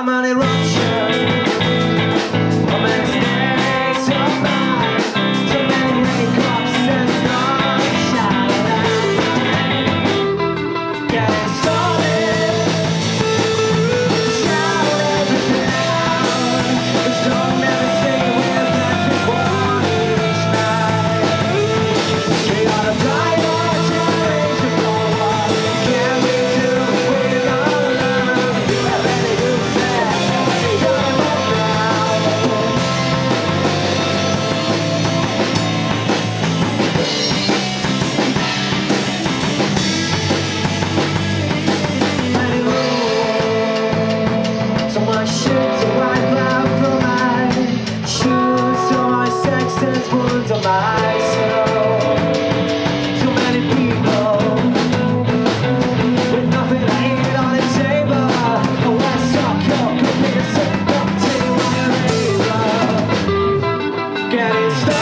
I'm an eruption. getting started.